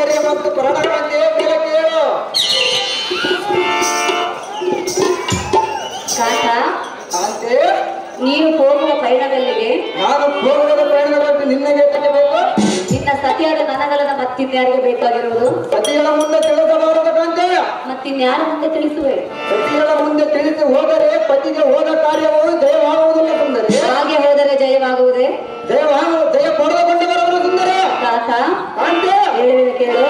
ಆಚಾರ್ಯ ಮತ್ತು ಪ್ರಣವಕ್ಕೆ ಕೇಳು ಕಾಟ ಕಾಂತೆ ನೀನು ಹೋಗುವ ಪಯಣದಲ್ಲಿಗೆ? ನಾನು ಹೋಗುವ ಪಯಣದಲ್ಲಿ ನಿನ್ನಗೆ ತಗಬೇಕು ನಿನ್ನ ಸತಿಯಾದ ನನಗಲನ ಮತ್ತಿನ್ಯಾರಿಗೆ ಬೇಕಾಗಿರುವುದು? ಸತಿಗಳ ಮುಂದೆ ತಿಳಿಸಬಾರದು ಕಾಂತೆ ಮತ್ತಿನ್ಯಾರ ಮುಂದೆ ತಿಳಿಸುವೆ? ಸತಿಗಳ ಮುಂದೆ ತಿಳಿಸಿ ಹೋದರೆ ಪತಿಗೆ ಹೋದ ಕಾರ್ಯವು ಜಯವಾಗುವುದಿಲ್ಲ ಸುಂದರಿ. ಹಾಗೆ ಹೋದರೆ ಜಯವಾಗುವುದೇ? ಜಯವಾಗ ಜಯ ಪಡೆದ ಎಲ್ಲಿ ಕೇಳು?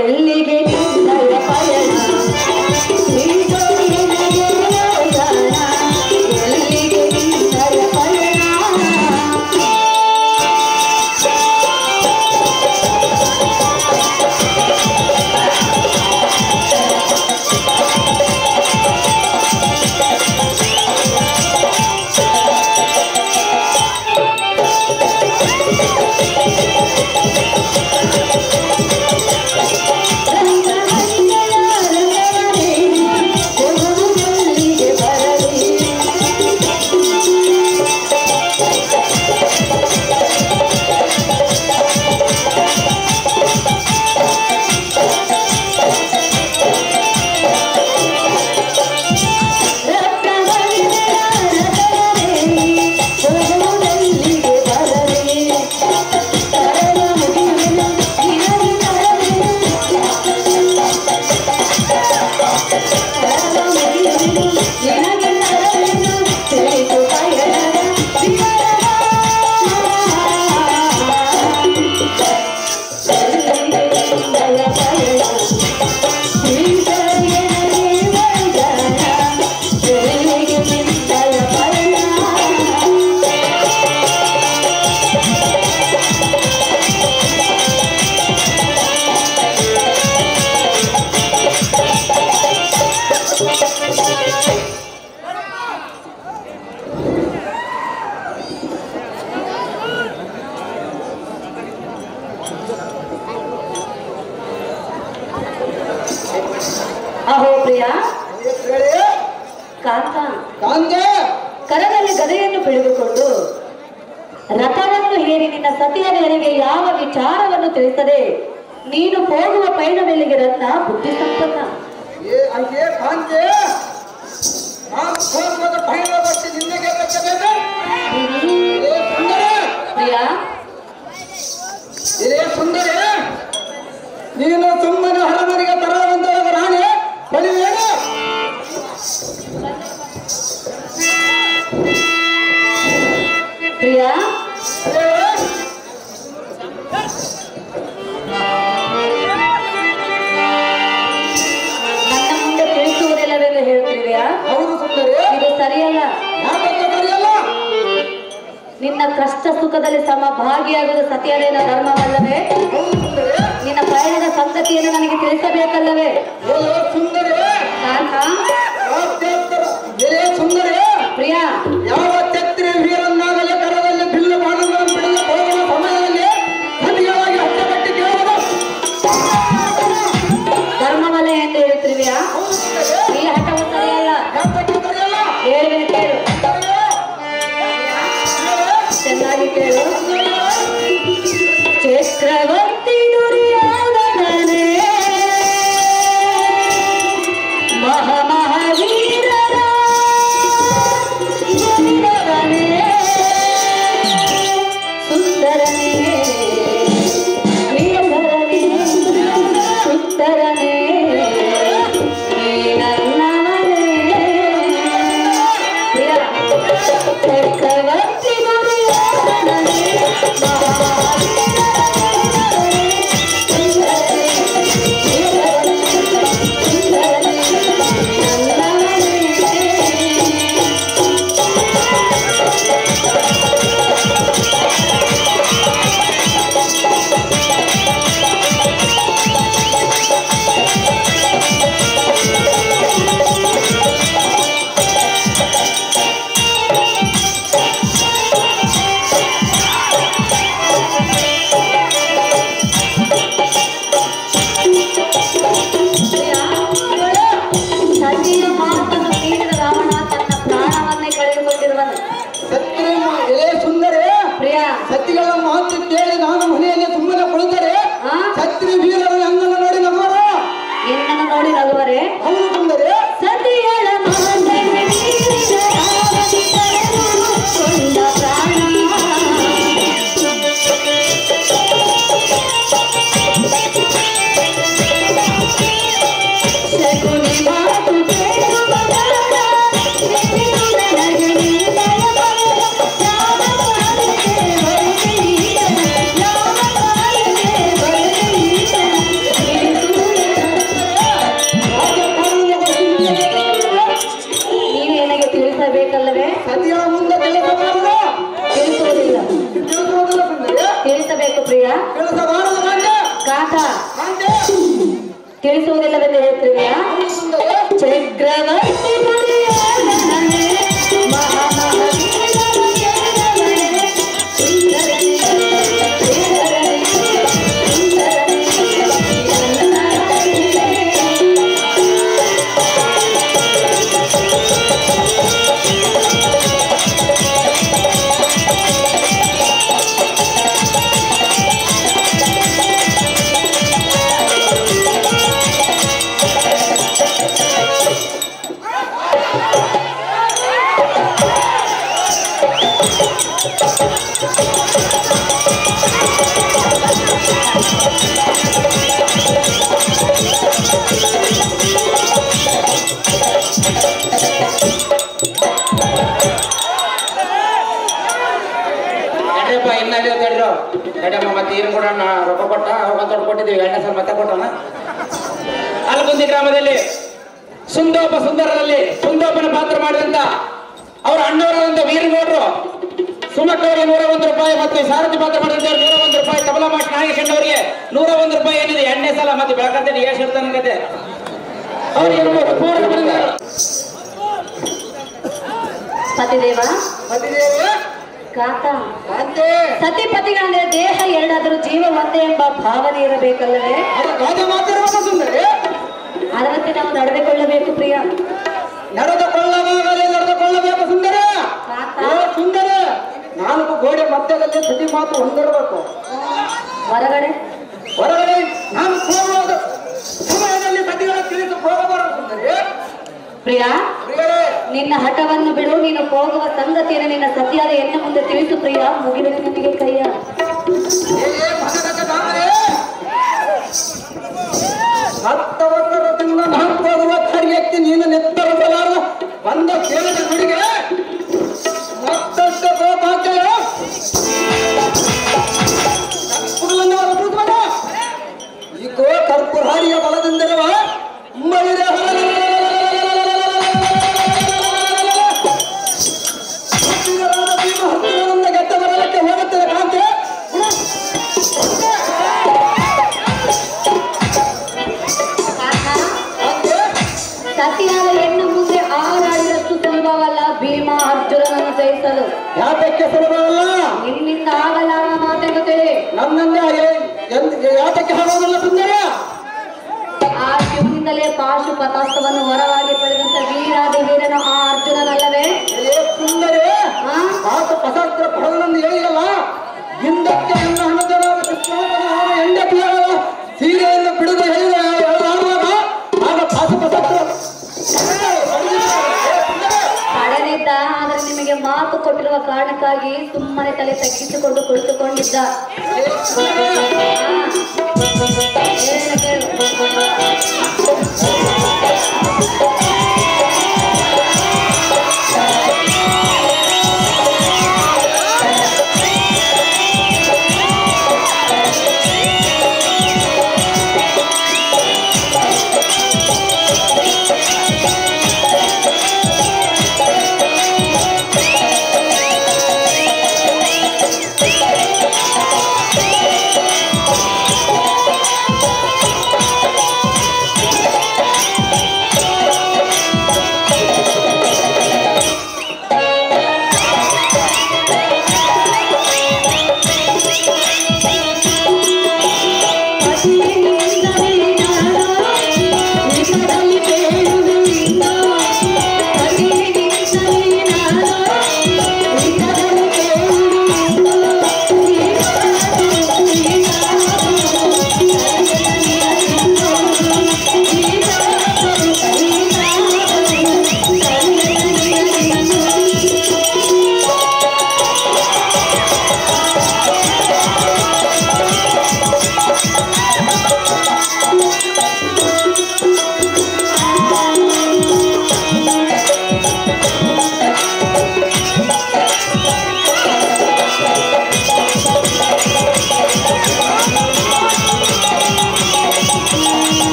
ಎಲ್ಲ ಹೋಗೋದಿಲ್ಲ ಸುಂದರ? ಆ ಶಿವನಿಂದಲೇ ಪಾಶು ಪತಾಸ್ತವನ್ನು ಹೊರವಾಗಿ ಕಾರಣಕ್ಕಾಗಿ ಸುಮ್ಮನೆ ತಲೆ ತಗ್ಗಿಸಿಕೊಂಡು ಕುಳಿತುಕೊಂಡಿದ್ದ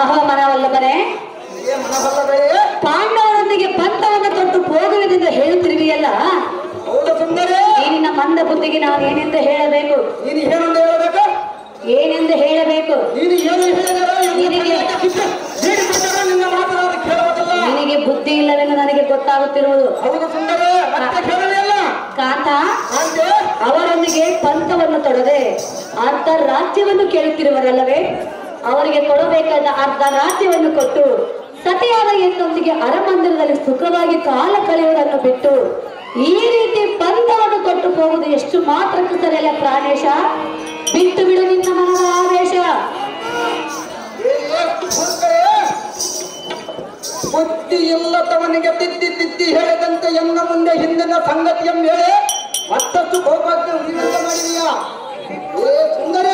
ಆಹೋ ಮನವಲ್ಲಭನೆ ಏ ಮನವಲ್ಲವೇ ಪಾಂಡವರೊಂದಿಗೆ ಬಂಧವನ್ನು ತೊಟ್ಟು ಹೋಗುವುದೆಂದು ಹೇಳುತ್ತಿರುವೆಯಲ್ಲ? ನಿನ್ನ ಮಂದ ಬುದ್ಧಿಗೆ ನಾನು ಏನೆಂದು ಹೇಳಬೇಕು? ಏನೆಂದು ಹೇಳಬೇಕು? ನಿನಗೆ- ಬುದ್ಧಿ ಇಲ್ಲವೆಂದು ನನಗೆ ಗೊತ್ತಾಗುತ್ತಿರುವುದು. ಕಾಂತ ಅಂತೆ ಅವರೊಂದಿಗೆ ಪಂಥವನ್ನು ತೊಡದೆ ಅಂತರಾಜ್ಯವನ್ನು ರಾಜ್ಯವನ್ನು ಕೇಳುತ್ತಿರುವರಲ್ಲವೇ? ಅವರಿಗೆ ಕೊಡಬೇಕಾದ ಅರ್ಧ ರಾಜ್ಯವನ್ನು ಕೊಟ್ಟು, ಸತಿಯಾದ ಎಂದೊಂದಿಗೆ ಅರಮಂದಿರದಲ್ಲಿ ಸುಖವಾಗಿ ಕಾಲ ಕಳೆಯುವುದನ್ನು ಬಿಟ್ಟು, ಈ ರೀತಿ ಪಂಥವನ್ನು ಕೊಟ್ಟು ಹೋಗುವುದು ಎಷ್ಟು ಮಾತ್ರಕ್ಕೂ ಸರಿಯಲ್ಲ ಪ್ರಾಣೇಶ? ಬಿಟ್ಟು ಬಿಡು ನಿನ್ನ ಮನದ ಆವೇಶ. ಬುದ್ಧಿ ಇಲ್ಲದವನಿಗೆ ತಿದ್ದಿ ತಿದ್ದಿ ಹೇಳಿದಂತೆ ಎನ್ನ ಮುಂದೆ ಹಿಂದಿನ ಸಂಗತಿಯ ಹೇಳಿ. ಮತ್ತಷ್ಟು ಕೋಪಕ್ಕೆ ಮಾಡಿದೀಯಾ? ಸುಂದರ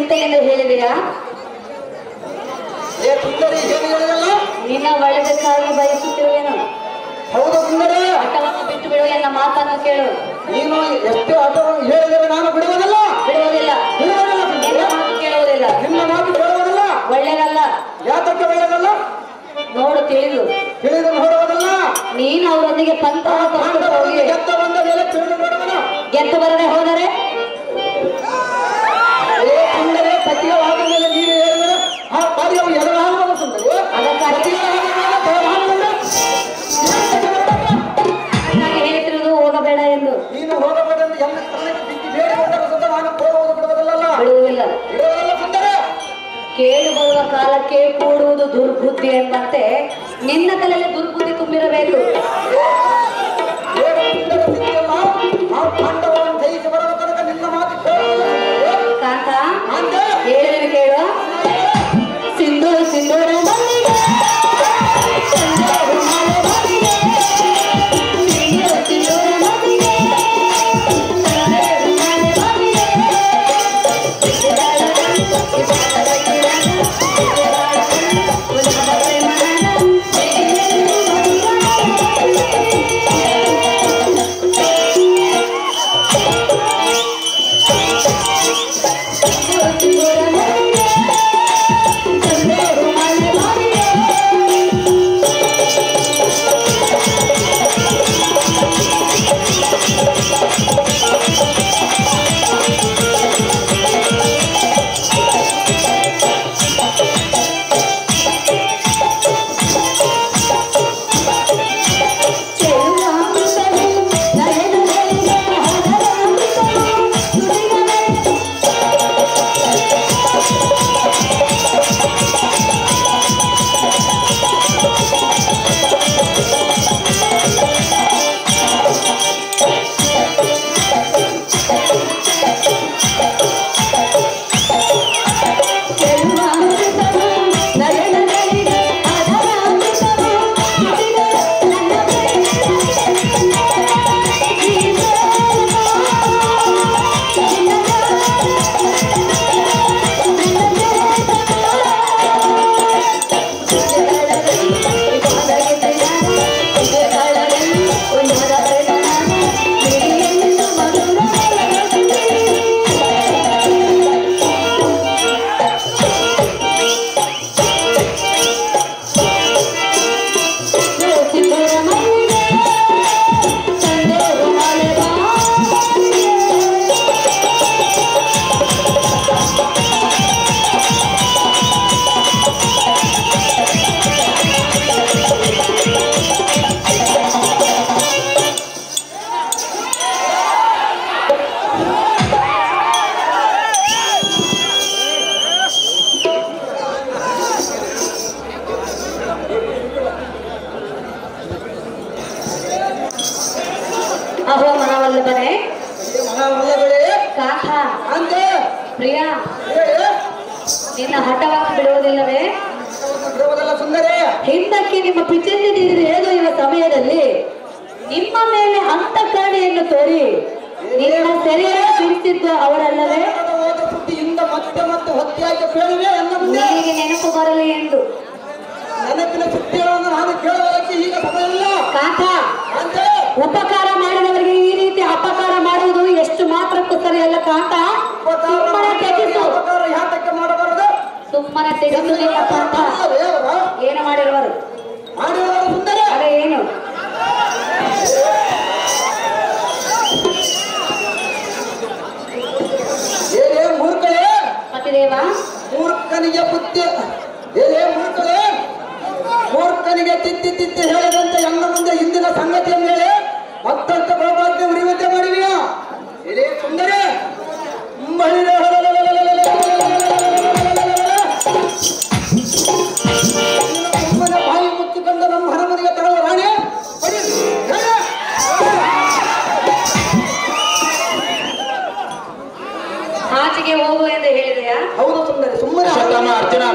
ಮನದ ಹೇಳಿದೀರಾ? ನಿನ್ನ ಒಳ್ಳೆದಕ್ಕಾಗಿ ಬಯಸುತ್ತಿರುವೆನು ಹೌದು ಸುಂದರಿ. ಆಟವನ್ನು ಬಿಟ್ಟು ಬಿಡುವ ಎನ್ನ ಮಾತನ್ನು ಕೇಳು. ನೀನು ಎಷ್ಟು ಆಟವನ್ನು ಹೇಳಿದರೆ ನಾನು ಬಿಡುವುದಿಲ್ಲ? ಬಿಡುವುದಿಲ್ಲ. ನಿನ್ನ ಮಾತು ಕೇಳುವುದಿಲ್ಲ? ನಿನ್ನ ಮಾತು ಕೇಳುವುದಿಲ್ಲ? ಒಳ್ಳೆಯದಲ್ಲ. ಯಾತಕ್ಕೆ ಒಳ್ಳೆಯದಲ್ಲ? ನೋಡು ತಿಳಿದು. ತಿಳಿದು ನೋಡುವುದಲ್ಲ? ನೀನು ಅವರೊಂದಿಗೆ ಪಂಥ ಗೆದ್ದ ಬಂದ ಮೇಲೆ ತಿಳಿದು ನೋಡುವನು? ಗೆದ್ದು ಬರದೆ ಹೋದರೆ? ಸುಂದರಿ ಕಾಲಕ್ಕೆ ಕೂಡುವುದು ದುರ್ಬುದ್ಧಿ ಎಂಬಂತೆ ನಿನ್ನ ತಲೆಯಲ್ಲಿ ದುರ್ಬುದ್ಧಿ ತುಂಬಿರಬೇಕು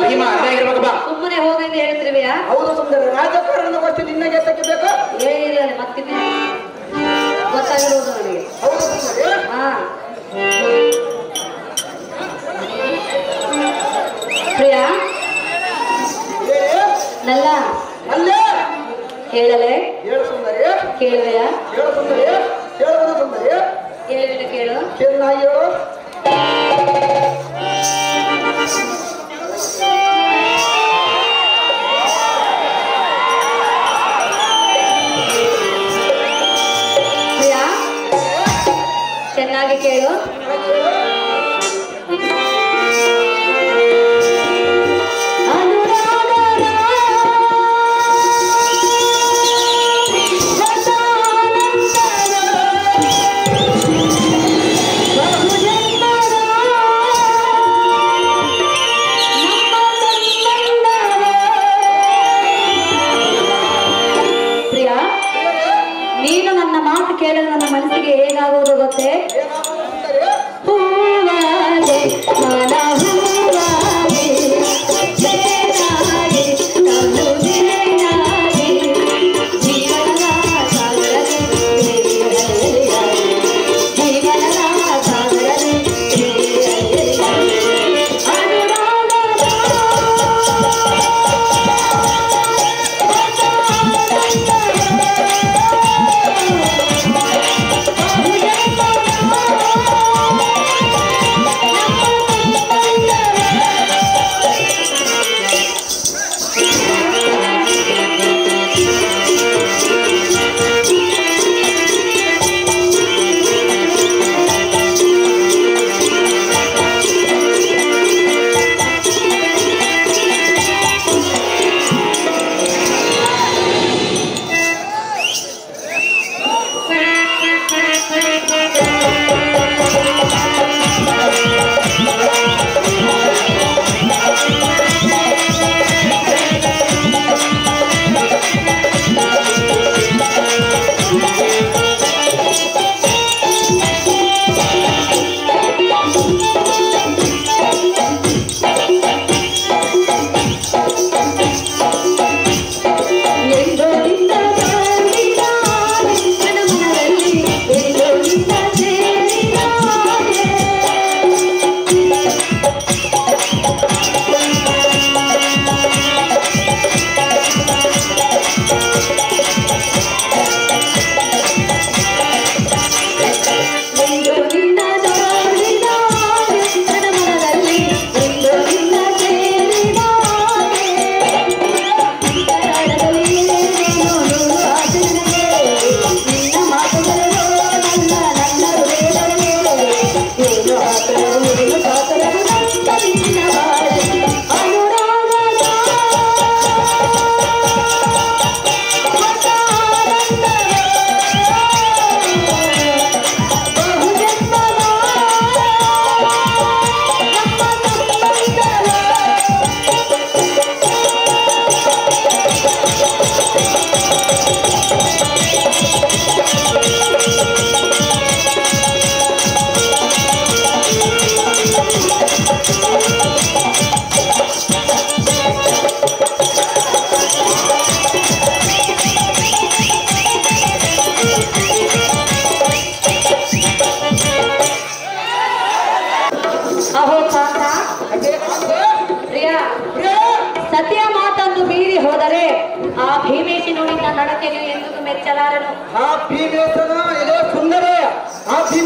ಭೀಮ ಅಲ್ಲೇ ಇರ್ಬೇಕು ಬಾ. ಸುಮ್ಮನೆ ಹೋಗಿ ಅಂತ ಹೇಳ್ತಿರ್ವಿಯಾ ಹೌದು ಸುಮ್ಮನೆ ರಾಜಕಾರಣದ ಗೊತ್ತಿ ನಿನ್ನಗೆ ತೆಗಿಬೇಕು ಏನಿಲ್ಲ ಮತ್ತೆ ಗೊತ್ತಾಗಿರೋದು ನನಗೆ. ಹೌದು ಸುಮ್ಮನೆ ಹಾ. ಪ್ರಿಯಾ? ನಲ್ಲ ನಲ್ಲ ಕೇಳಲೆ? ಹೇಳು ಸುಂದರಿ. ಕೇಳುವೆಯ ಹೇಳು ಸುಂದರಿ. ಸುಂದರಿ. ಕೇಳು ಕೇಳು. ನಾ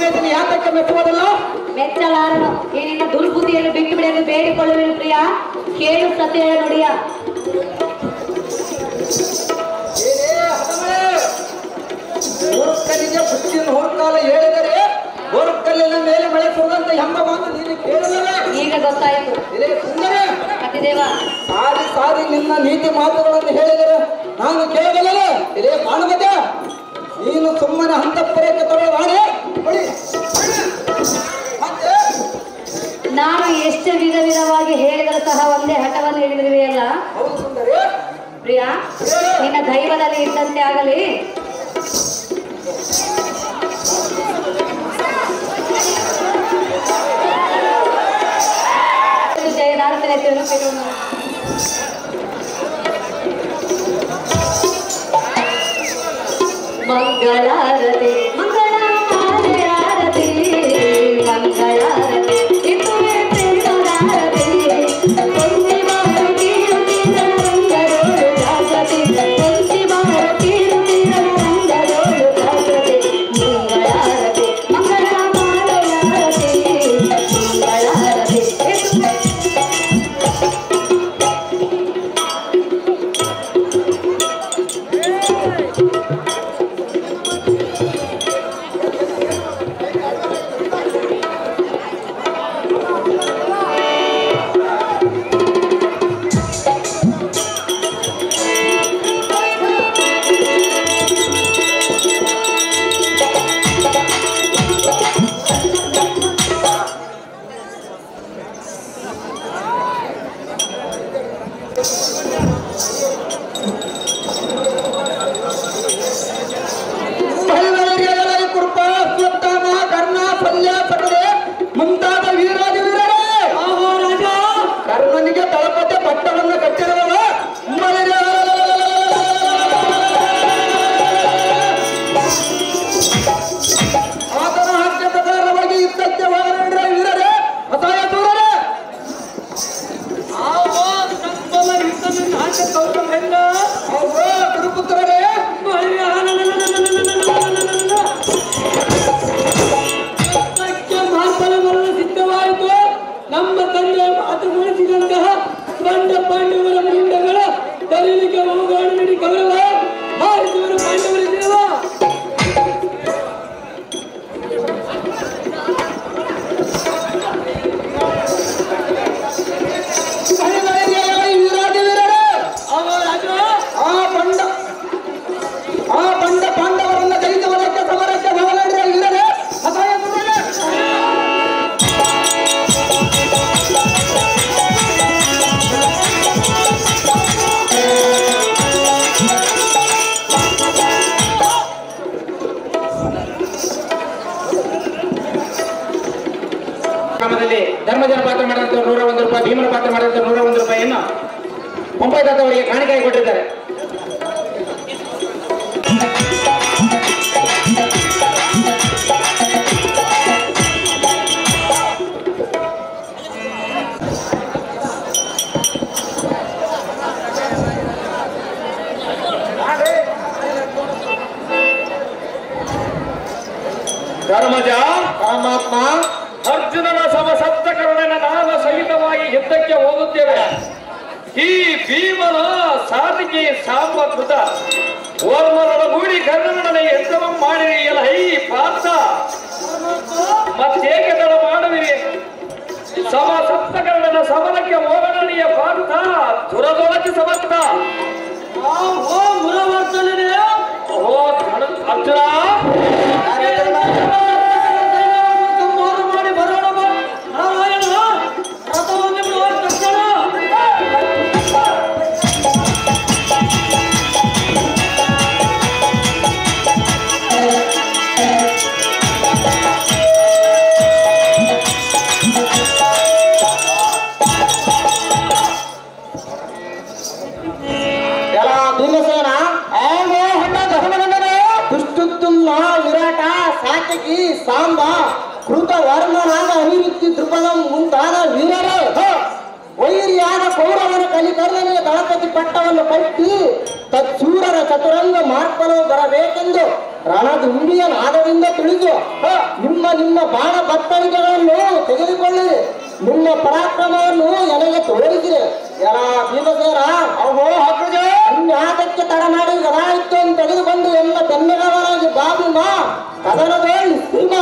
ಇದ್ದೀನಿ ಯಾತಕ್ಕೆ ಮೆಚ್ಚುವುದಲ್ಲ ಮೆಚ್ಚಲಾರನು ಏನಿನ ದುರ್ಬುದ್ಧಿಯನ್ನು ಬಿಟ್ಟು ಬಿಡಲು ಬೇಡಿಕೊಳ್ಳುವೆನು ಪ್ರಿಯ. ಕೇಳು ಸತ್ಯ ನೋಡಿಯ. ಮೇಲೆ ಮಳೆ ಈಗ ನೀತಿ ಮಾತುಗಳನ್ನು ಹೇಳಿದರೆ ನಾನು ಕೇಳಲಿಲ್ಲ ಇದೇ ನೀನು ಸುಮ್ಮನೆ ಹಂತಪುರಕ್ಕೆ ತೊಡಲು ಮಾಡಿ ನಾನು ಎಷ್ಟು ವಿಧ ವಿಧವಾಗಿ ಹೇಳಿದರೂ ಸಹ ಒಂದೇ ಹಠವನ್ನು ಹಿಡಿದಿರುವೆಯಲ್ಲ ಪ್ರಿಯಾ, ನಿನ್ನ ದೈವದಲ್ಲಿ ಇದ್ದಂತೆ ಆಗಲಿ. ಮಂಗಳಾರತಿ. ಪದಂ ಮುಂತಾದ ವೀರರು. ವೈರಿಯಾದ ಕೌರವನ ಕಲಿಕರನೇ ದಳಪತಿ ಪಟ್ಟವನ್ನು ಕಟ್ಟಿ ತತ್ಸೂರರ ಚತುರಂಗ ಮಾರ್ಪಲು ಬರಬೇಕೆಂದು ರಣದುಂಬಿಯ ನಾದದಿಂದ ತಿಳಿದು ನಿಮ್ಮ ನಿಮ್ಮ ಬಾಣ ಬತ್ತಳಿಕೆಗಳನ್ನು ತೆಗೆದುಕೊಳ್ಳಿರಿ ನಿಮ್ಮ ಪರಾಕ್ರಮವನ್ನು ನನಗೆ ತೋರಿಸಿರಿ ಯರ ಭೀಮಸೇನ ಅವೋ ಹಕ್ಕುಜ ಅನ್ಯಾತಕ್ಕೆ ತಡ ಮಾಡಿ ಗದಾಯಿತ್ವವನ್ನು ತೆಗೆದುಕೊಂಡು ಎಲ್ಲ ಬೆನ್ನೆಗವರಾಗಿ ಬಾಬಿನ ಕದನದಲ್ಲಿ ಸಿಂಹ.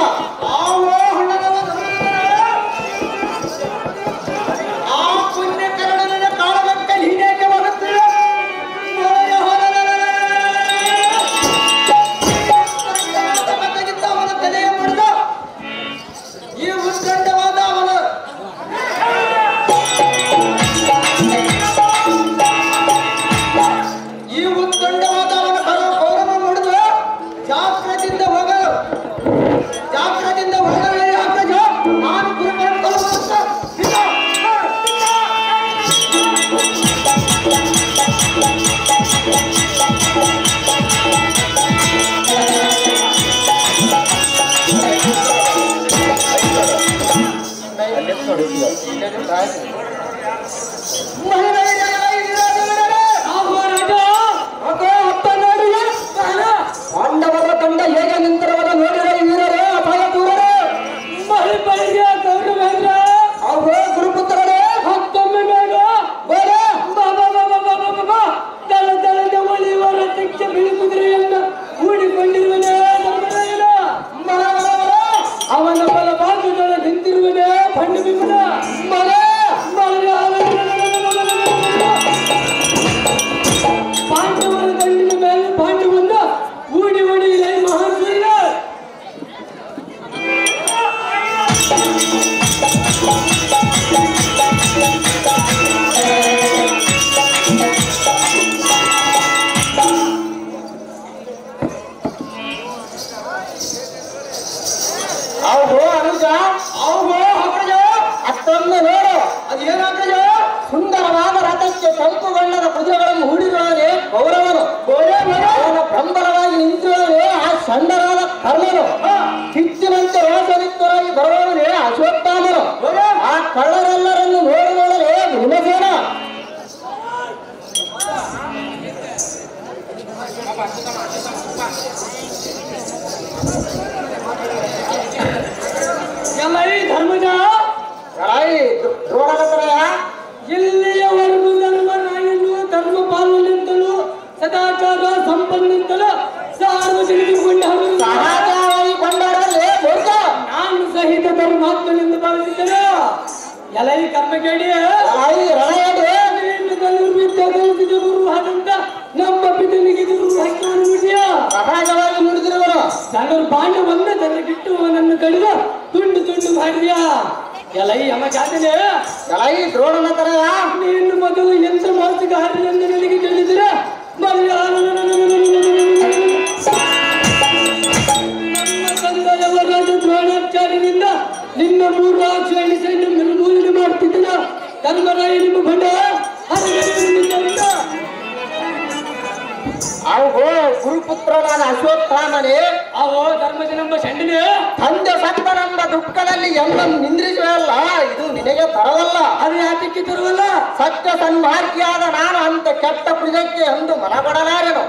ಅವು ಗುರುಪುತ್ರನಾದ ಅಶ್ವತ್ಥಾಮನೇ ಅವೋ ಧರ್ಮಜನೆಂಬ ಶಂಡಿನೇ ತಂದೆ ಸತ್ತನೆಂಬ ದುಃಖದಲ್ಲಿ ಎಲ್ಲ ನಿಂದ್ರಿಸುವಲ್ಲ ಇದು ನಿನಗೆ ತರವಲ್ಲ. ಅದು ಯಾತಕ್ಕೆ ತರುವಲ್ಲ? ಸತ್ಯ ಸನ್ಮಾರ್ಗಿಯಾದ ನಾನು ಅಂತ ಕೆಟ್ಟ ಪ್ರಜಕ್ಕೆ ಎಂದು ಮನಪಡಲಾರೆನು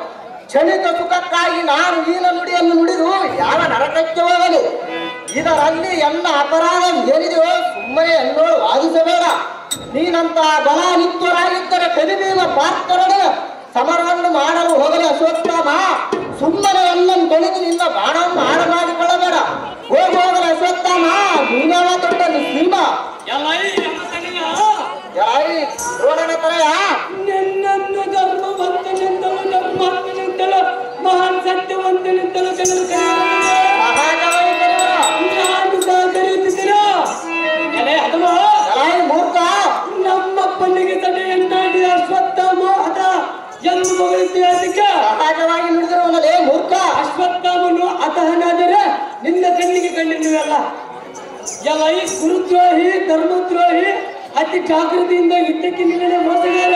ಕ್ಷಣಿಕ ಸುಖಕ್ಕಾಗಿ ನಾನು ಈನ ನುಡಿಯನ್ನು ನುಡಿದು ಯಾವ ನರಕಕ್ಕೆ ಹೋಗಲು. ಇದರಲ್ಲಿ ಎಲ್ಲ ಅಪರಾಧ ಏನಿದೆಯೋ ಸುಮ್ಮನೆ ಎಲ್ಲೋ ವಾದಿಸಬೇಡ. ನೀನಂತ ಬಲ ನಿತ್ಯರಾಗಿದ್ದರೆ ಪಾತ್ರರೊಡೆ ಸಮರವನ್ನು ಮಾಡಲು ಹೋಗಲಿ ಅಶ್ವತ್ಥಾಮ ಸುಮ್ಮನೆ ಎಲ್ಲನ್ನು ಬೆಳೆದು ನಿನ್ನ ಬಾಣವನ್ನು ಆಡ ಮಾಡಿಕೊಳ್ಳಬೇಡ. ಹೋಗಿ ಹೋಗಲಿ ಅಶ್ವತ್ಥಾಮ ನೀನವ ದೊಡ್ಡ ಯಾಯಿ ದ್ರೋಣನ ತಲೆಯ ನಿನ್ನನ್ನು ಧರ್ಮವಂತನೆಂದಲೂ ಧರ್ಮಾತ್ಮನೆಂದಲೂ ಮಹಾನ್ ಸತ್ಯವಂತನೆಂದಲೂ ಜನರು ಎಂದು ಮಗಳಿದ್ದೀಯ ಅದಕ್ಕೆ. ಸಹಜವಾಗಿ ನುಡಿದಿರುವನಲ್ಲೇ ಮೂರ್ಖ. ಅಶ್ವತ್ಥಾಮನು ಅತಹನಾದರೆ ನಿನ್ನ ಕಣ್ಣಿಗೆ ಕಂಡಿದ್ದೀವಲ್ಲ ಎಲ್ಲ ಈ ಗುರುದ್ರೋಹಿ ಧರ್ಮದ್ರೋಹಿ ಅತಿ ಜಾಗೃತಿಯಿಂದ ಯುದ್ಧಕ್ಕೆ ನಿಲ್ಲದೆ ಮೋಸಗಾರ.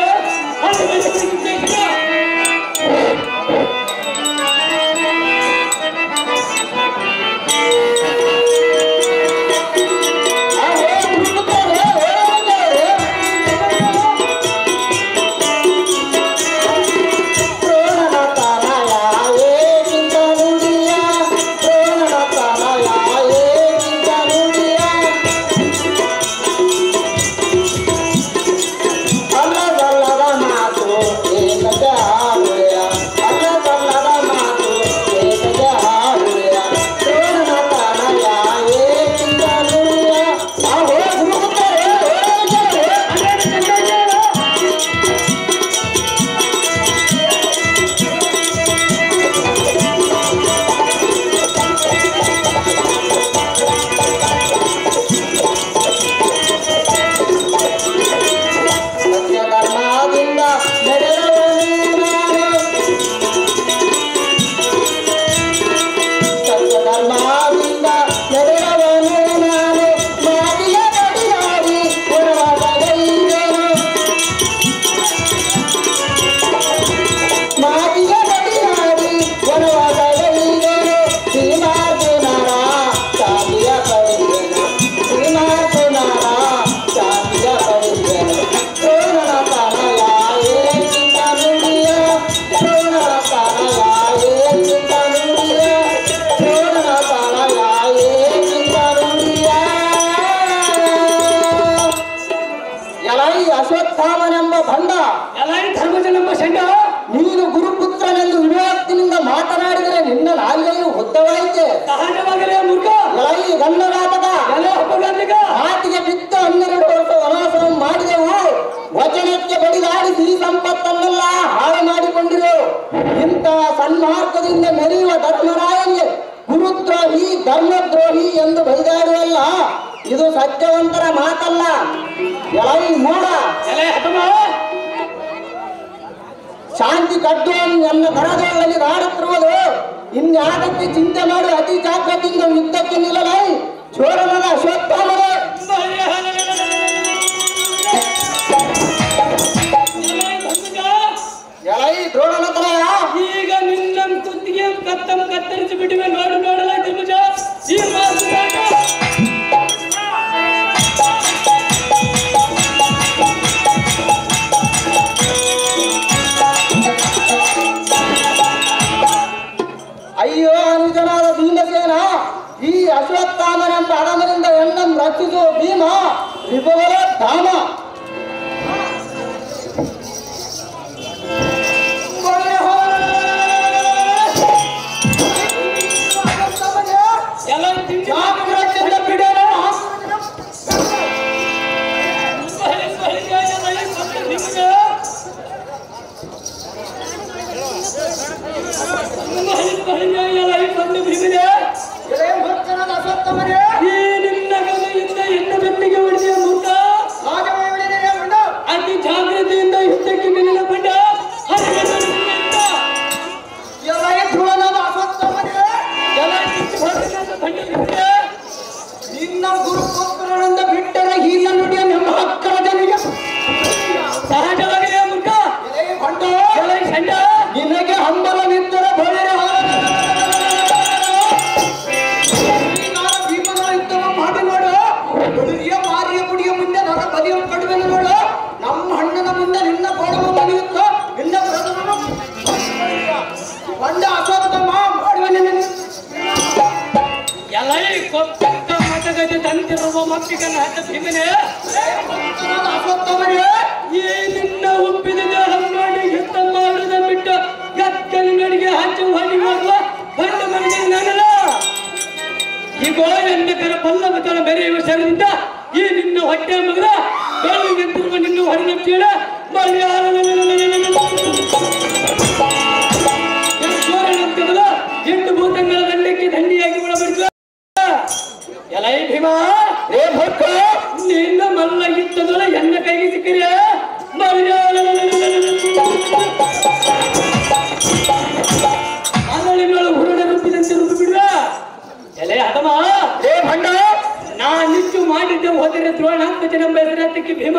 ಮಾಡಿದ್ದೆ ಹೋದರೆ ದ್ರೋಣಾತ್ಮಜ ನಮ್ಮ ಹೆಸರತ್ತಕ್ಕೆ ಭೀಮ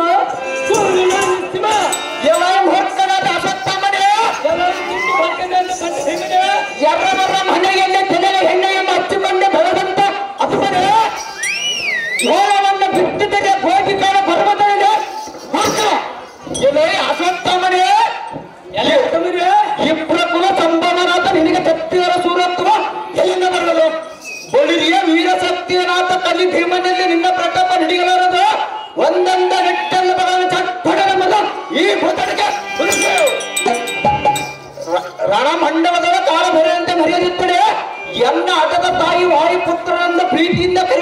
ವಾಯುಪುತ್ರನನ್ನ ಪ್ರೀತಿಯಿಂದ ಕರುಣನೆ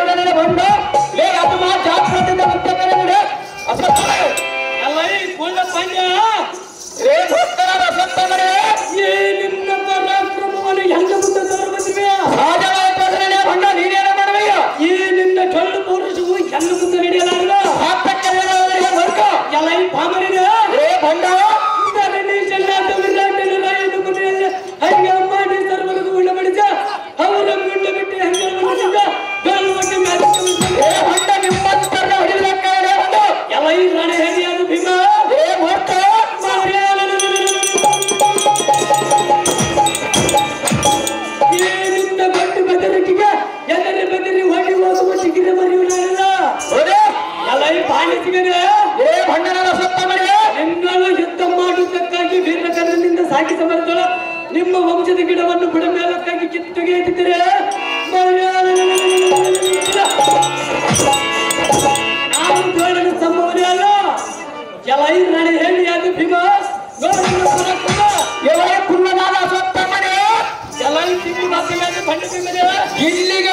Gilli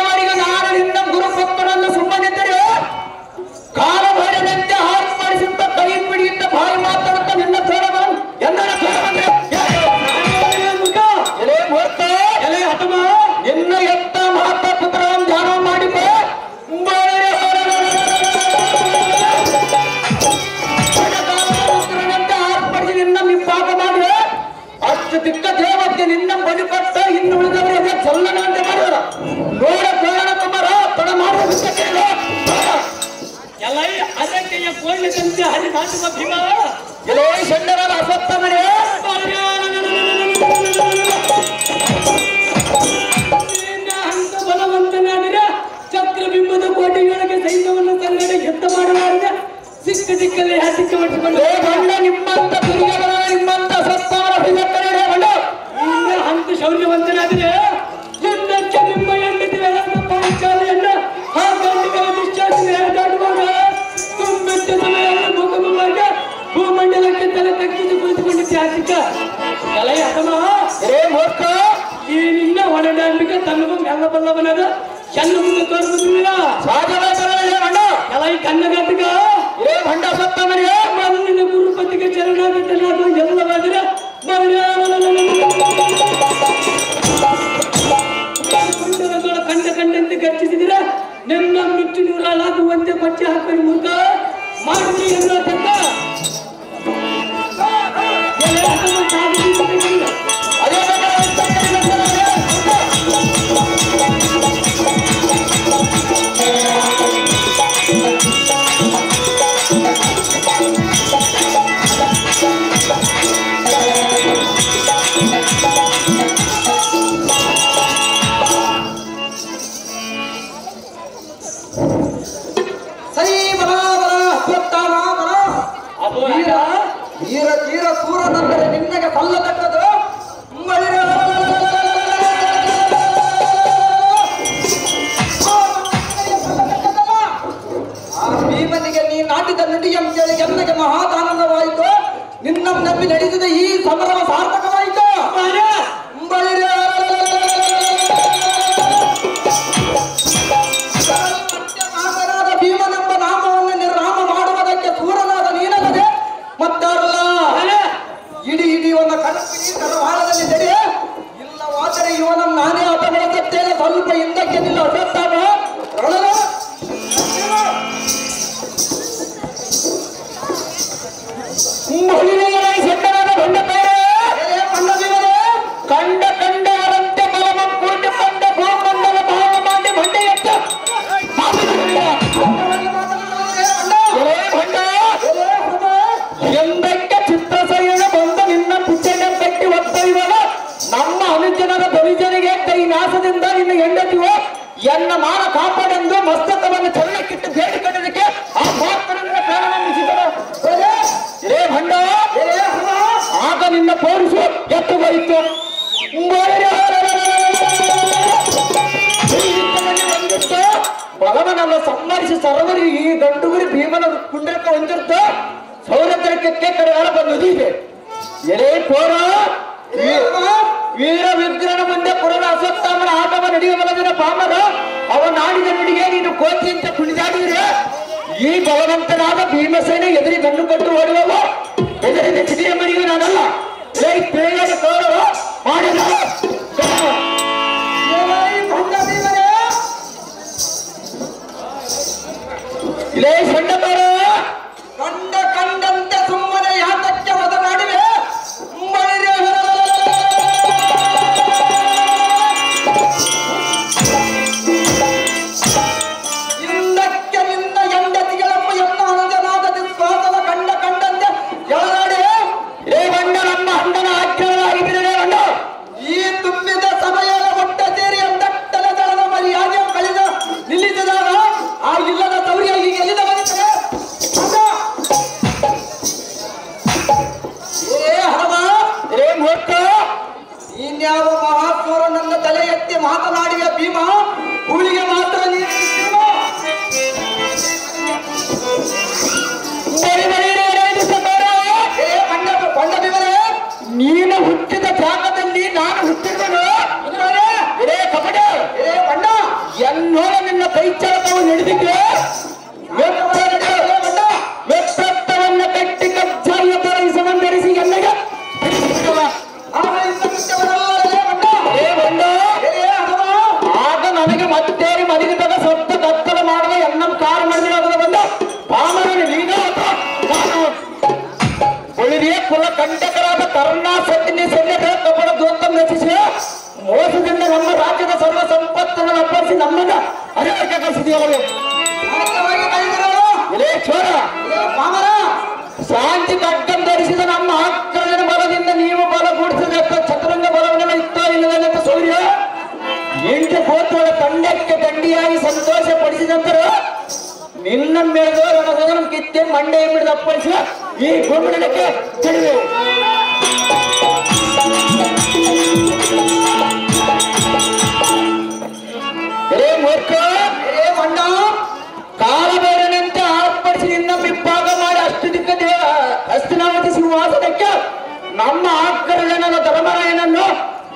లే సండమారా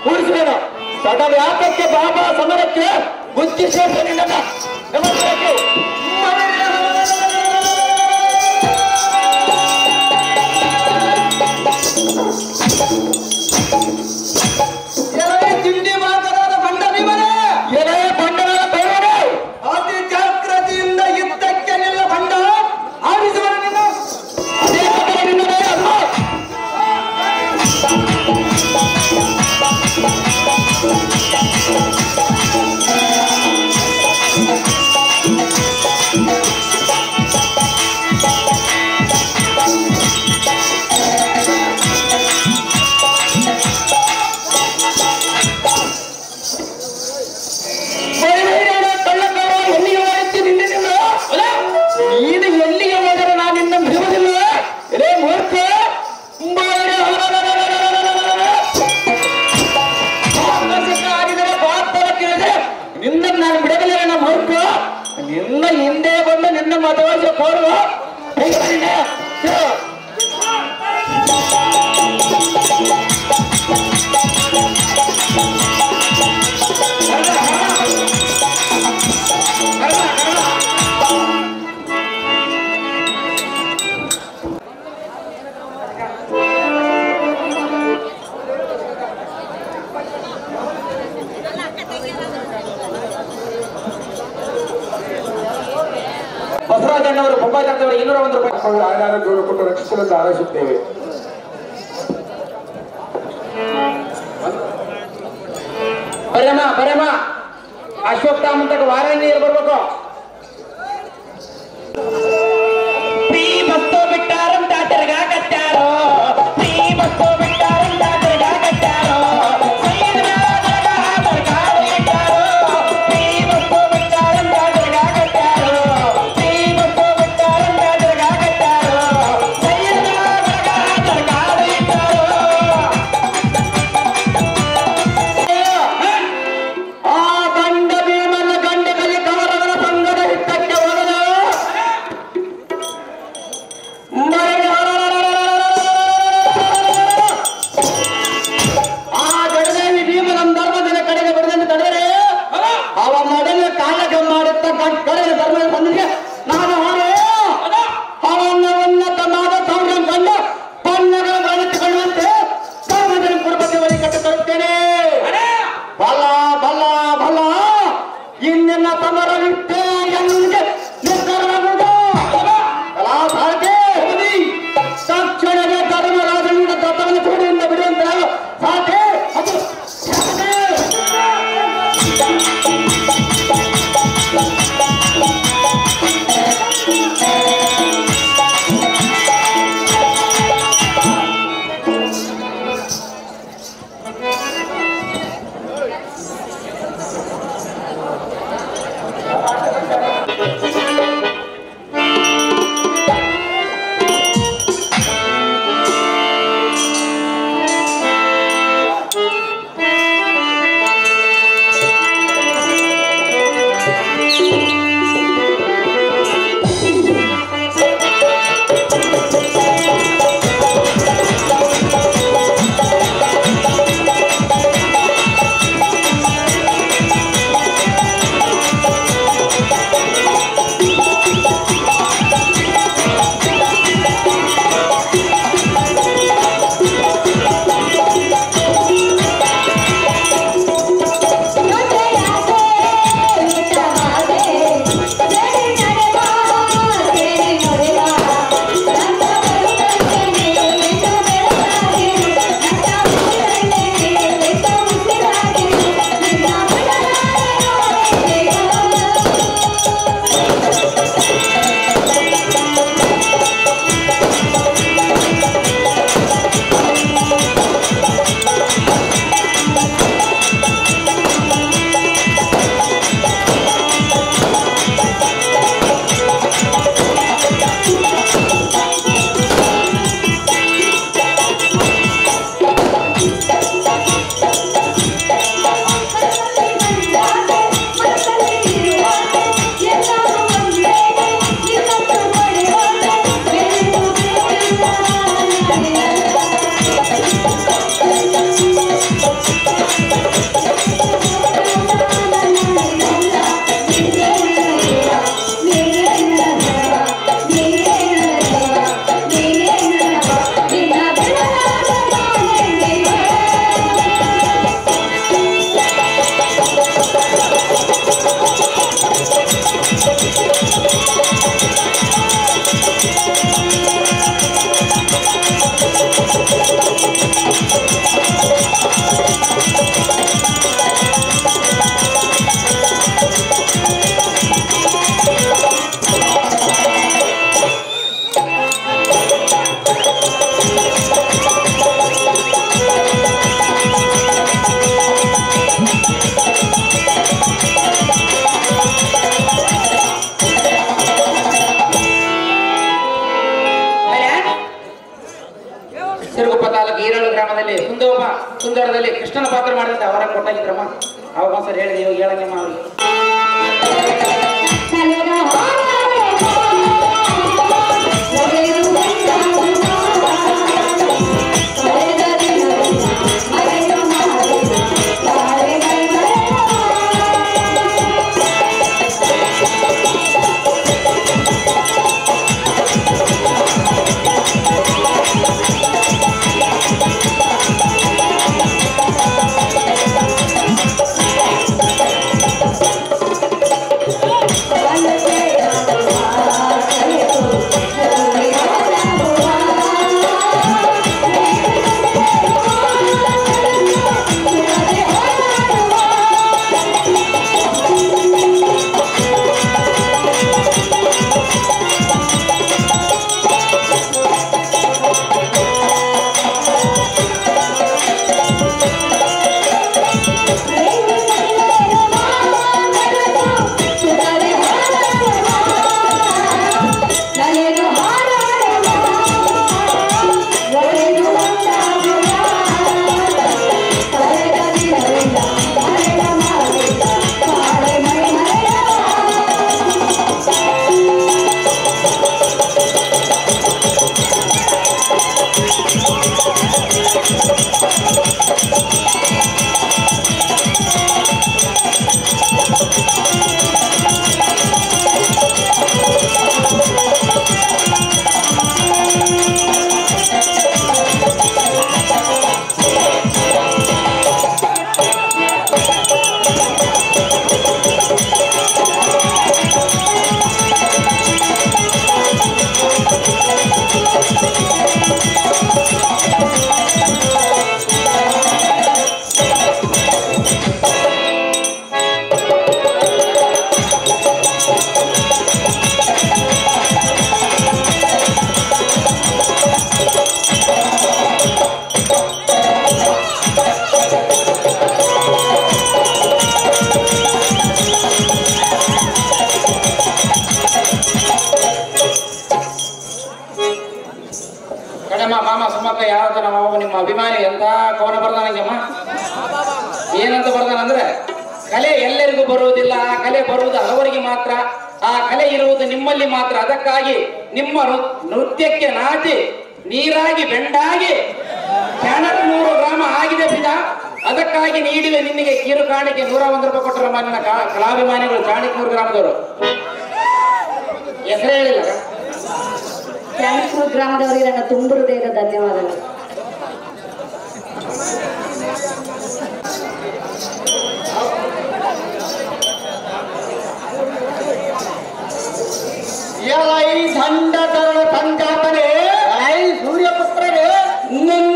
ಕೂರಿಸಬೇಡ ಸದಾ ವ್ಯಾಪಕ್ಕೆ ಬಾಬಾ ಸಮರಕ್ಕೆ ಬುದ್ಧಿ ಶೇಷನಿಂದ ನಮಸ್ಕಾರಕ್ಕೆ ಅದಕ್ಕಾಗಿ ನಿಮ್ಮ ನೃತ್ಯಕ್ಕೆ ನಾಟಿ ನೀರಾಗಿ ಬೆಂಡಾಗಿ ನೂರು ಗ್ರಾಮ ಆಗಿದೆ ಬಿಜ. ಅದಕ್ಕಾಗಿ ನೀಡಿವೆ ನಿಮಗೆ ಕೀರು ಕಾಣಿಕೆ ನೂರ ಒಂದು ರೂಪಾಯಿ ಕೊಟ್ಟರು ಮನ್ನ ಕಲಾಭಿಮಾನಿಗಳು ಚಾಣಕ್ಯನೂರು ಗ್ರಾಮದವರು. ಹೆಸರು ಹೇಳಿಲ್ಲ. ಕ್ಯಾನ್ಸೂರು ಗ್ರಾಮದವರಿಗೆ ನನ್ನ ತುಂಬ ಹೃದಯದ ಧನ್ಯವಾದಗಳು. ಎಲೈ ದಂಡ ತರಳ ಸಂಜಾತನೆ ಸೂರ್ಯಪುತ್ರನೇ? ನಿನ್ನಂ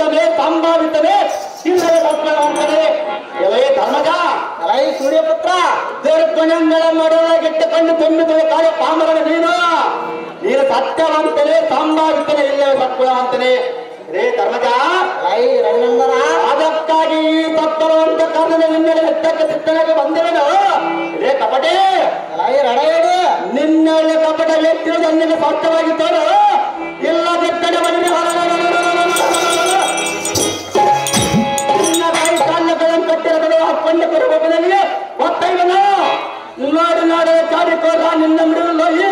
ಸತ್ಯವಂತನೇ ಸಂಭಾವಿತನೇ ಇಲ್ಲವೇ ಸತ್ಯವಂತನೇ ಎಲೇ ಧರ್ಮಜ ಎಲೈ ಸೂರ್ಯಪುತ್ರ ದುರ್ಗುಣಗಳ ಮಡಲಾಗಿಟ್ಟುಕೊಂಡು ತುಂಬಿದ ಕಾಲ ಪಾಮರನ ನೀನು ನೀನು ಸತ್ಯವಂತನೇ ಇಲ್ಲೇ ಇಲ್ಲವೇ ಅಂತಾನೆ ರೇ ಧರ್ಮಜ ರೈ ರಂಗಂಗರ ಅದಕ್ಕಾಗಿ ಈ ಅಂತ ಕಾರಣದ ನಿನ್ನೆಲೆ ಎತ್ತಕ್ಕೆ ಸಿದ್ಧನಾಗಿ ಬಂದಿರೋದು ರೇ ಕಪಟೆ? ರೈ ರಡೆಯಡು ನಿನ್ನೆಲ್ಲ ಕಪಟ ಎತ್ತಿರೋದು ನಿನಗೆ ಸ್ಪಷ್ಟವಾಗಿ ತೋರು ಇಲ್ಲ ಬಿಟ್ಟರೆ ಮನೆಗೆ ನಿನ್ನ ಲೋಯಿ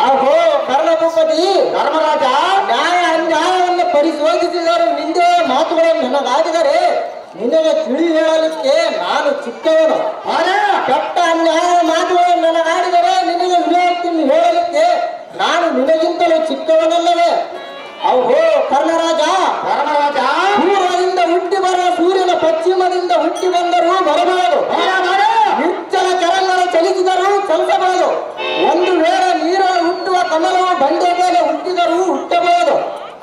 ಅಹೋ, ಕರ್ಣಭೂಪತಿ, ಧರ್ಮರಾಜ ನ್ಯಾಯ ಅನ್ಯಾಯವನ್ನು ಪರಿಶೋಧಿಸಿದರು ನಿಂದೆ ಮಾತುಗಳನ್ನು ನನಗಾಡಿದರೆ ನಿನಗೆ ತಿಳಿ ಹೇಳಲಿಕ್ಕೆ ನಾನು ಚಿಕ್ಕವನು. ಕೆಟ್ಟ ಅನ್ಯಾಯ ಮಾತುಗಳನ್ನು ನನಗಾಡಿದರೆ ನಿನಗೆ ವಿವೇಕವನ್ನು ಹೇಳಲಿಕ್ಕೆ ನಾನು ನಿನಗಿಂತಲೂ ಚಿಕ್ಕವನಲ್ಲವೇ? ಅಹೋ, ಕರ್ಣರಾಜ, ಧರ್ಮರಾಜ ಪೂರ್ವದಿಂದ ಹುಟ್ಟಿ ಬರುವ ಸೂರ್ಯನ ಪಶ್ಚಿಮದಿಂದ ಹುಟ್ಟಿ ಬಂದರೂ ಬರಬಾರದು. ನಿಚ್ಚಲ ಚರಂಗರ ಚಲಿಸಿದರೂ ಚಲಿಸಬಾರದು. ಒಂದು ವೇಳೆ ನೀರಲ್ಲಿ ಹುಟ್ಟುವ ಕಮಲವು ಬಂಡೆ ಮೇಲೆ ಹುಟ್ಟಿದರೂ ಹುಟ್ಟಬಾರದು.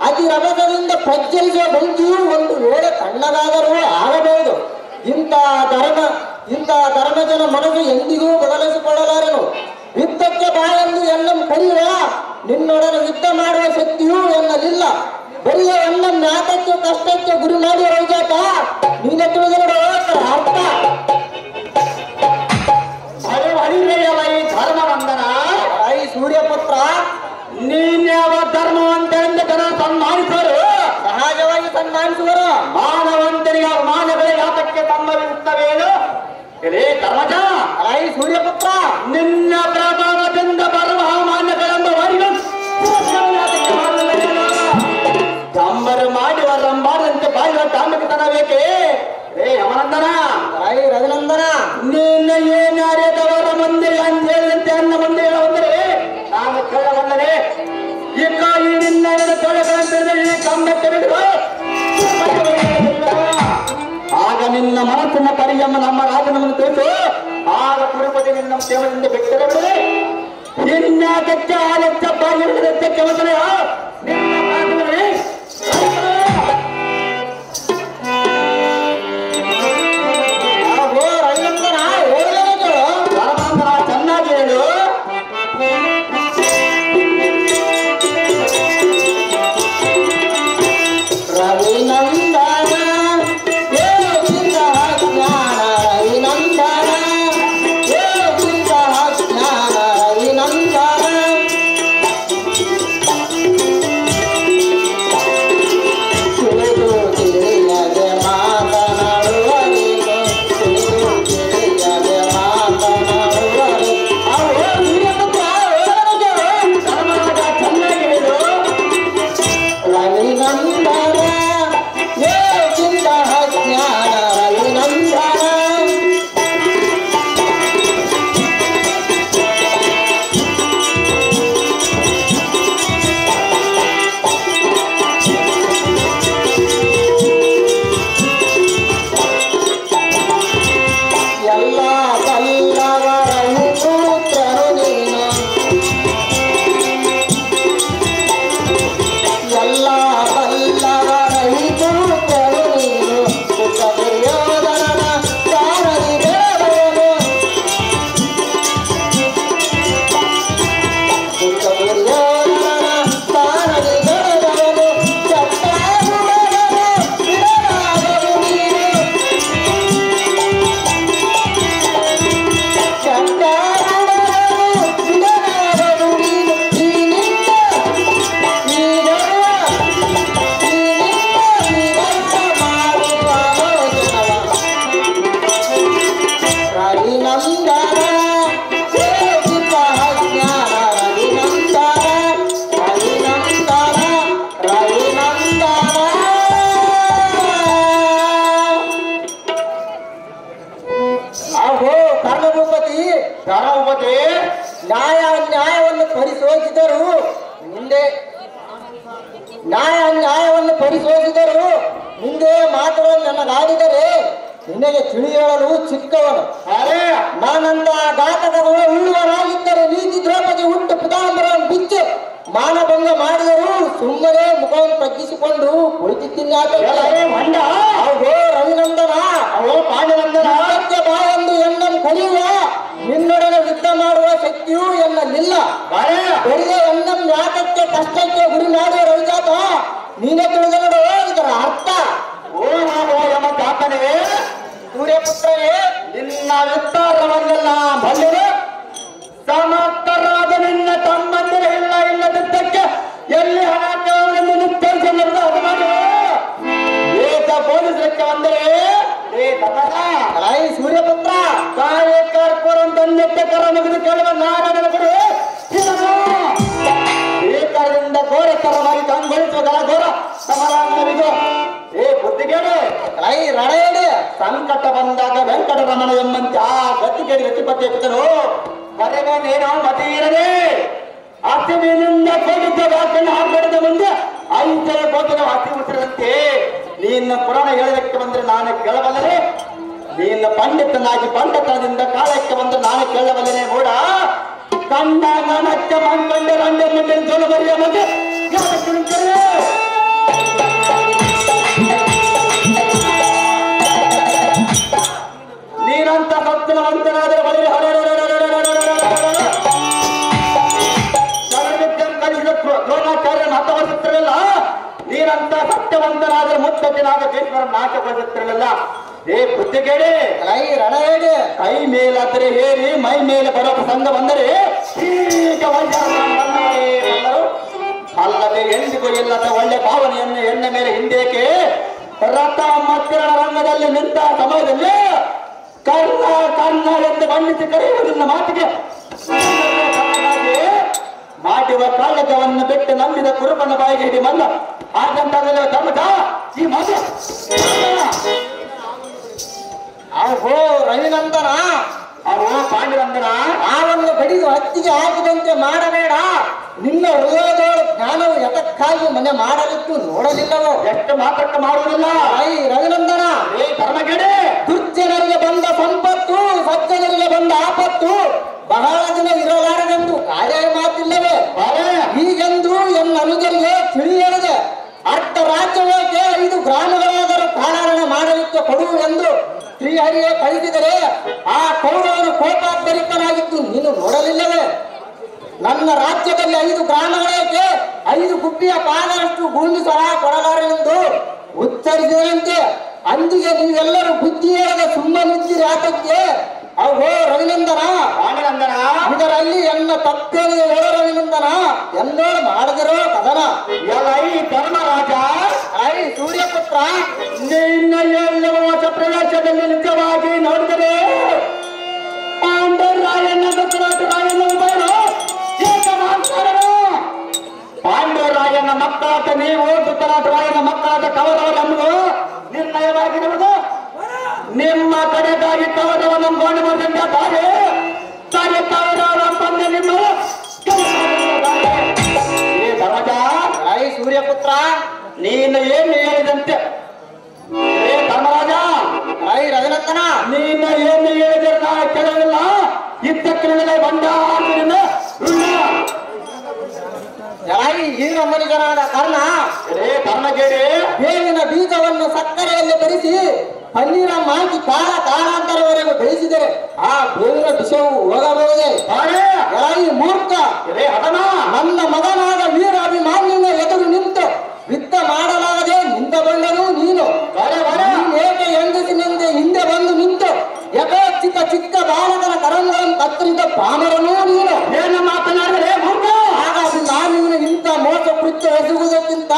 ಅತಿ ರಭಸದಿಂದ ಪ್ರಜ್ವಲಿಸುವ ಬೆಂಕಿಯು ಒಂದು ವೇಳೆ ತಣ್ಣಗಾದರೂ ಆಗಬಹುದು. ಇಂತಹ ಧರ್ಮ, ಇಂಥ ಧರ್ಮಜನ ಮನಸ್ಸು ಎಂದಿಗೂ ಬದಲಿಸಿಕೊಳ್ಳಲಾರನು. ಯುದ್ಧಕ್ಕೆ ಬಾ ಎಂದು ಎಲ್ಲಂ ಕರೆಯುವ, ನಿನ್ನೊಡನೆ ಯುದ್ಧ ಮಾಡುವ ಶಕ್ತಿಯೂ ಎನ್ನಲಿಲ್ಲ. ಬರಿಯ ಒಂದೊಂದು ಜ್ಞಾತಕ್ಕೆ ಕಷ್ಟಕ್ಕೆ ಗುರಿ ಮಾಡಿ ರೈಜಾತ ನೀನೆ ತಿಳಿದಿರೋ ಅರ್ಥ? ಹರಿ ಹರಿವೆಯವ ಈ ಧರ್ಮವಂದನ ಐ ಸೂರ್ಯಪುತ್ರ ನೀನ್ಯಾವ ಧರ್ಮವಂತರಿಂದ ಜನ ಸನ್ಮಾನಿಸುವರು? ಸಹಜವಾಗಿ ಸನ್ಮಾನಿಸುವರು. ಮಾನವಂತನಿಗೆ ಮಾನವೇ ಯಾತಕ್ಕೆ ಸಂಭವಿಸುತ್ತವೇನು ಎಲೇ ಧರ್ಮಜ ಐ ಸೂರ್ಯಪುತ್ರ, ನಿನ್ನ ಪ್ರಭಾವದಿಂದ ಬರುವ ಅವಮಾನಗಳೆಂಬ ಯಮನಂದನ ಐ ರಘುನಂದನ. ನಿನ್ನ ಏನಾರ್ಯದವರ ಮುಂದೆ ಅಂತ ಹೇಳಿದಂತೆ ಅನ್ನ ಮುಂದೆ ಹೇಳುವಂದರೆ, ನಾನು ಕೇಳಬಲ್ಲನೆ ಈ ನಿನ್ನ ತೊಳೆಗಳಂತ ಈ ಕಂಬಕ್ಕೆ ಆಗ ನಿನ್ನ ಮನಸ್ಸಿನ ಪರಿಯಮ್ಮ ನಮ್ಮ ರಾಜನನ್ನು ತಿಳಿಸು ಆಗ ಕುರುಪತಿ ನಿನ್ನ ಸೇವದಿಂದ ಬಿಟ್ಟರೆ ಬಿಡದೆ ಇನ್ಯಾಕಕ್ಕೆ ಆಲಚ್ಚ ಬಾಗಿಲಿಡತ್ತೆ ಕೆಲಸನೆ ನಿನ್ನ ಅಹೋ ನೀನಂತ ಸತ್ಯವಂತನಾದರೆ ಮುತ್ತಜ್ಜನಾದ ಭೀಷ್ಮರ ನಾಶಗೊಳಿಸುತ್ತಿರಲಿಲ್ಲ. ಏ ಬುದ್ಧಿಗೇಡಿ ಕೈ ರಣವೇಡಿ ಕೈ ಮೇಲಾದರೆ ಹೇರಿ ಮೈ ಮೇಲೆ ಬರೋ ಪ್ರಸಂಗ ಬಂದರೆ ಈಗ ಬಂದರು ಅಲ್ಲದೆ ಎಂದಿಗೂ ಇಲ್ಲದ ಒಳ್ಳೆ ಭಾವನೆಯನ್ನು ಎಣ್ಣೆ ಮೇಲೆ ಹಿಂದೇಕೆ ರಥ ಮತ್ತಿರಣ ರಂಗದಲ್ಲಿ ನಿಂತ ಸಮಯದಲ್ಲಿ ಕರ್ಣ ಕರ್ಣ ಎಂದು ಬಣ್ಣಿಸಿ ಕರೆಯುವುದಿಲ್ಲ ಮಾತಿಗೆ ಮಾಡುವ ಕಾಳಗವನ್ನು ಬಿಟ್ಟು ನಂಬಿದ ಕುರುಬನ ಬಾಯಿಗೆ ಹಿಡಿ ಮಲ್ಲ ಹಾಗಂತಾಗಲೇ ಧರ್ಮದ ಈ ಮಾತು? ಅಹೋ ರವಿನಂದನ. ಅವು ಆ ಆವನ್ನು ಕಡಿದು ಹತ್ತಿಗೆ ಹಾಕಿದಂತೆ ಮಾಡಬೇಡ. ನಿನ್ನ ಹೃದಯದೋಳು ಜ್ಞಾನವು ಯತಕ್ಕಾಗಿ ಮನೆ ಮಾಡಲಿತ್ತು ನೋಡಲಿಲ್ಲವೋ? ಎಷ್ಟು ಮಾತ್ರಕ್ಕೆ ಮಾಡುವುದಿಲ್ಲ. ಐ ರವಿನಂದನ. ಏ ಧರ್ಮಗೇಡೆ ದುರ್ಜನರಿಗೆ ಬಂದ ಸಂಪತ್ತು ಸಜ್ಜನರಿಗೆ ಬಂದ ಆಪತ್ತು ಬಹಳ ದಿನ ಇರಲಾರದೆಂದು ಕಾರ್ಯ ಮಾತಿಲ್ಲವೇ? ಹೀಗೆಂದು ಎನ್ನ ಅನುಜರಿಗೆ ತಿಳಿಯಲಿದೆ. ರಾಜ್ಯವೇಕೆ ಐದು ಗ್ರಾಮಗಳಾದರೂ ಕಾಳಾರಣ ಮಾಡಲಿಕ್ಕೆ ಕೊಡುವುದೆಂದು ಶ್ರೀಹರಿಯೇ ಕಳಿಸಿದರೆ ಆ ಕೌರವರು ಕೋಪಾಂತರಿತನಾಗಿದ್ದು ನೀನು ನೋಡಲಿಲ್ಲವೇ? ನನ್ನ ರಾಜ್ಯದಲ್ಲಿ ಐದು ಗ್ರಾಮಗಳೇಕೆ ಐದು ಗುಬ್ಬಿಯ ಪಾದರಷ್ಟು ಭೂಮಿ ಸಹ ಕೊಡಲಾರೆಂದು ಉಚ್ಚರಿಸಿದಂತೆ ಅಂದಿಗೆ ನೀವೆಲ್ಲರೂ ಬುದ್ಧಿ ಹೇಳದೆ ಸುಮ್ಮನಿದ್ದೀರಿ ಆತಕ್ಕೆ ಅಹೋ ರವಿನಂದನ. ಪಾಂಡುರಂಗನ ಇದರಲ್ಲಿ ಎಲ್ಲ ತಪ್ಪೇನಿದೆ ಓ ರವಿನಂದನ. ಎಲ್ಲೋ ಮಾಡದಿರೋ ಕದನ ಎಲ್ಲ ಐ ಧರ್ಮರಾಜ. ಐ ಸೂರ್ಯಪುತ್ರ. ನಿನ್ನ ಎಲ್ಲ ವಶ ಪ್ರವೇಶದಲ್ಲಿ ನಿಜವಾಗಿ ನೋಡಿದರೆ? ಪಾಂಡವರಾಯನ ದತ್ತರಾಜರಾಯನ ಉಭಯರು ಏಕಮಾಂಸಾರರು ಪಾಂಡವರಾಯನ ಮಕ್ಕಳಾದ ನೀವು ಧೃತರಾಜರಾಯನ ಮಕ್ಕಳಾದ ಕವರವರು ಎಂಬುದು ನಿರ್ಣಯವಾಗಿರುವುದು ನಿಮ್ಮ ಕಡೆಗಾಗಿ ಕವರವನ್ನು ಗೋಣಿ ಮಾಡಿದಂತ ತಾರೆ ತಾರೆ ಕವರವರ ಬಂದ ನಿಮ್ಮ ಏ ಧರ್ಮಜ ಐ ಸೂರ್ಯಪುತ್ರ, ನೀನು ಏನು ಹೇಳಿದಂತೆ? ಏ ಧರ್ಮರಾಜ ಐ ರಜನತನ ನೀನು ಏನು ಹೇಳಿದ್ರೆ ನಾ ಕೇಳಲಿಲ್ಲ. ಇದ್ದಕ್ಕಿನ ಬಂಡ ಐ ಈ ಕರ್ಣ ರೇ ಧರ್ಮಗೇಡಿ ಬೇವಿನ ಬೀಜವನ್ನು ಸಕ್ಕರೆಯಲ್ಲಿ ಬೆರೆಸಿ ಪನ್ನೀರ ಹಾಕಿ ಕಾಲ ಕಾಲಾಂತರವರೆಗೂ ಬೆಳೆಸಿದರೆ ಆ ಬೇವಿನ ವಿಷವು ಬಾರೆ ಎಲೈ ಮೂರ್ಖ? ನನ್ನ ಮಗನಾದ ವೀರ ಅಭಿಮಾನ್ಯನ ಎದುರು ನಿಂತು ವಿತ್ತ ಮಾಡಲಾಗದೆ ನಿಂತ ಬಂದನು ನೀನು ಏಕೆ ಹೆಂಗಸಿನಿಂದ ಹಿಂದೆ ಬಂದು ನಿಂತು ಯಥೋ ಚಿಕ್ಕ ಚಿಕ್ಕ ಬಾಲಕನ ಕರಂಗಳನ್ನು ಕತ್ತರಿದ ಪಾಮರನೂ ನೀನು. ಏನು ಮಾತನಾಡಿದರೆ ಮೂರ್ಖ! ಹಾಗಾಗಿ ನಾನು ಇಂಥ ಮೋಸ ಕೃತ್ಯ ಎಸಗುವುದಕ್ಕಿಂತ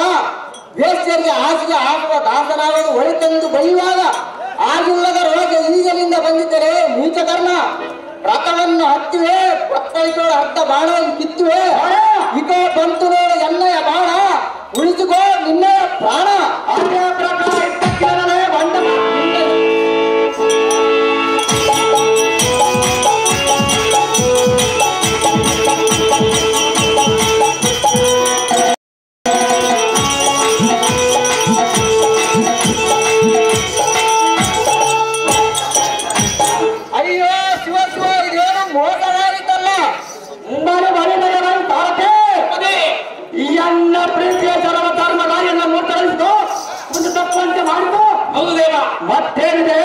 ವೇಶ್ಯರಿಗೆ ಹಾಸಿಗೆ ಹಾಕುವ ದಾಸನಾಗಲು ಒಳಿತೆಂದು ಬೈಯುವಾಗ ಆಗಿಲ್ಲದ ರೋಗ ಈಗಲಿಂದ ಬಂದಿದ್ದರೆ ನೀಚಕರ್ಣ ರಥವನ್ನು ಹತ್ತಿವೆ ಪಕ್ಕಳಿಗಳು ಅರ್ಧ ಬಾಣವನ್ನು ಕಿತ್ತುವೆ. ಈಗ ಬಂತು ನೋಡು ಎಣ್ಣೆಯ ಬಾಣ, ಉಳಿಸಿಕೋ ನಿನ್ನೆಯ ಪ್ರಾಣ. ಅದೇ ಪ್ರಕಾರ ಮತ್ತೇನಿದೆ